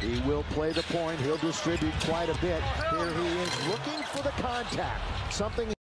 He will play the point. He'll distribute quite a bit. Here he is looking for the contact. Something